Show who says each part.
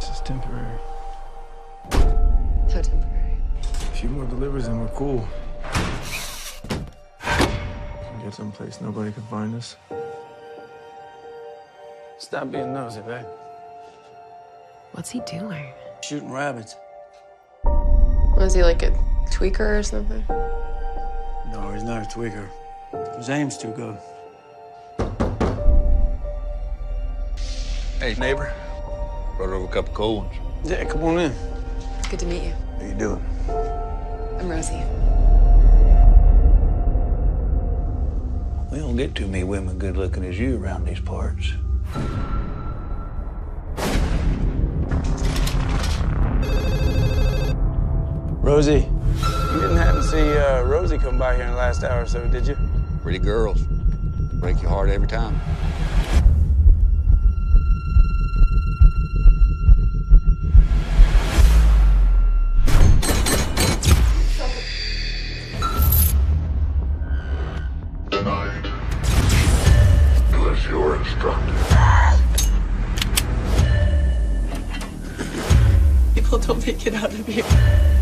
Speaker 1: This is temporary.
Speaker 2: How temporary?
Speaker 1: A few more deliveries and we're cool. Can get someplace nobody can find us. Stop being nosy, babe.
Speaker 2: What's he doing?
Speaker 3: Shooting rabbits.
Speaker 2: Was he like a tweaker or something?
Speaker 3: No, he's not a tweaker. His aim's too good.
Speaker 4: Hey, neighbor. Brought over a couple cold ones.
Speaker 3: Yeah, come on in.
Speaker 2: Good to meet you.
Speaker 4: How you doing?
Speaker 2: I'm Rosie.
Speaker 4: We don't get too many women good looking as you around these parts.
Speaker 3: Rosie, you didn't happen to see uh, Rosie come by here in the last hour or so, did you?
Speaker 5: Pretty girls. Break your heart every time.
Speaker 6: Unless you're instructed.
Speaker 2: People don't make it out of here.